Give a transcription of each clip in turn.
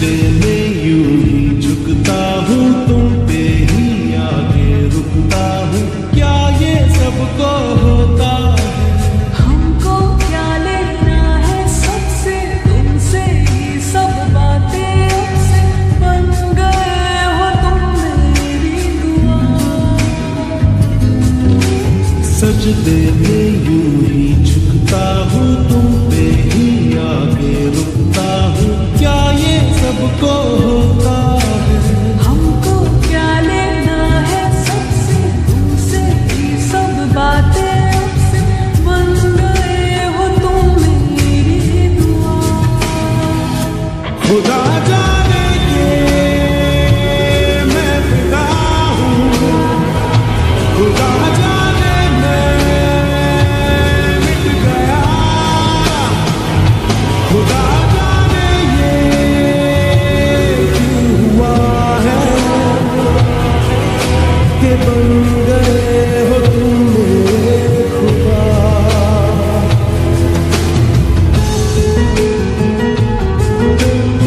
रास्ते में यूँ ही झुकता हूँ तुम पे ही आगे रुकता हूँ। क्या ये सबको होता हमको क्या लेना है सबसे? तुमसे ही सब बातें बन गए हो तुम मेरी दुआ। सजदे में यूँ you.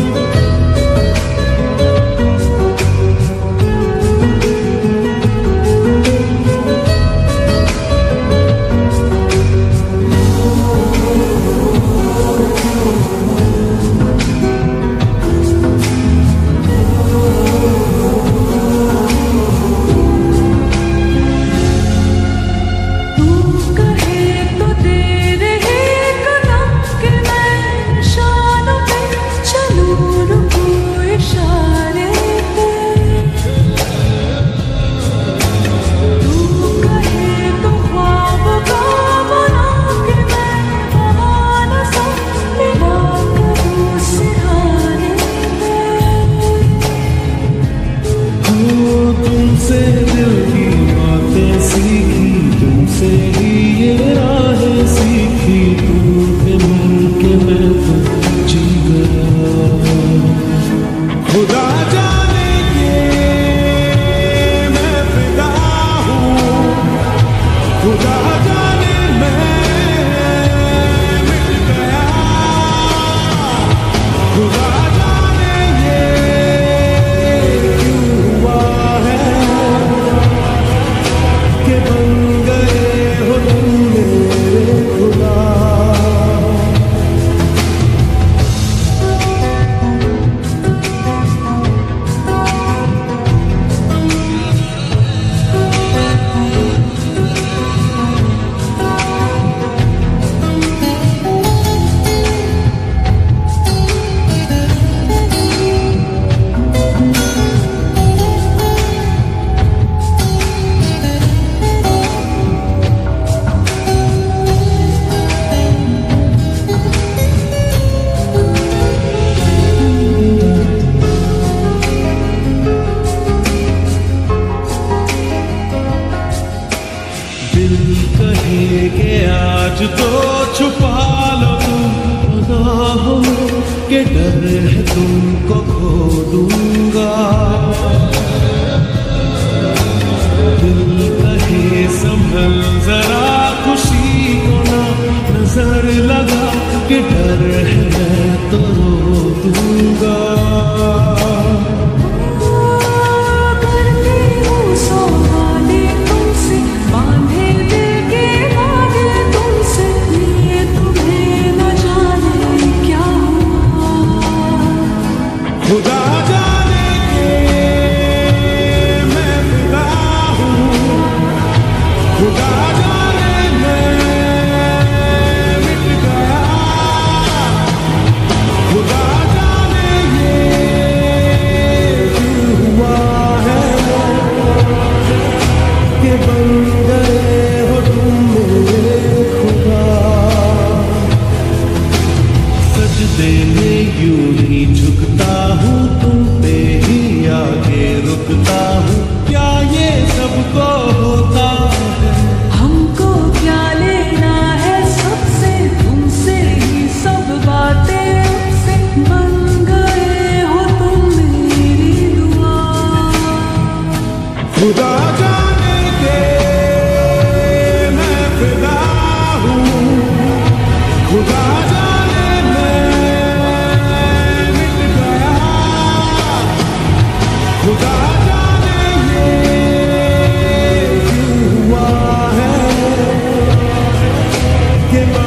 Without आज तो छुपा लो तुम ना हो के डर है तुमको खो दूँगा। दिल कहे संभल, जरा खुशी को ना नज़र लगा के डर you he give up.